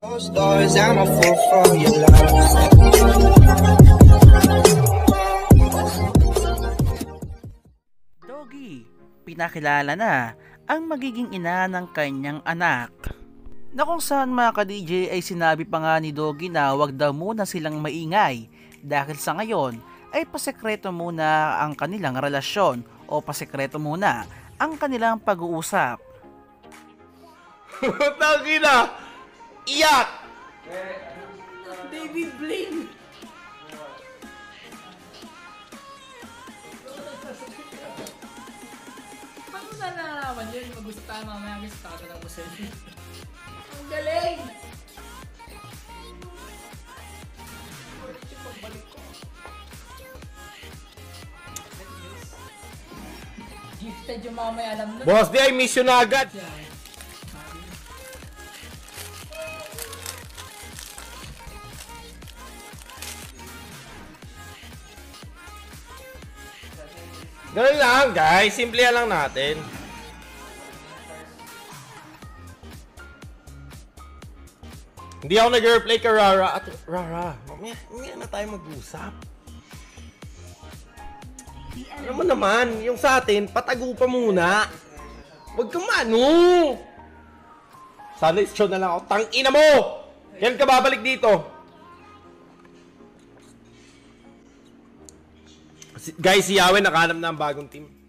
Doors, I'm a fool for your love. Doggy, pinakilala na ang magiging ina ng kanyang anak. Na kung saan mga ka-DJ ay sinabi pa nga ni Doggy na wag daw muna silang maingay dahil sa ngayon ay pasekreto muna ang kanilang relasyon o pasekreto muna ang kanilang pag-uusap. Tangina! Iyak! David Blaine! Paano na nalaman yun? Mag-gusto tayo mamaya gusto tayo ng museli. Ang galing! Gifted yung mga may alam nun. Boss, di ay mission na agad. Yan. Ganun lang, guys. Simple lang natin. Hindi ako nag-replay ka, Rara. At, Rara, mamaya, mamaya na tayo mag-usap. Alam mo naman, yung sa atin, patago pa muna. Huwag kang mano. Sana show na lang ako. Tangina mo! Yan ka babalik dito. Guys, si Yawen nakahanap na ang bagong team.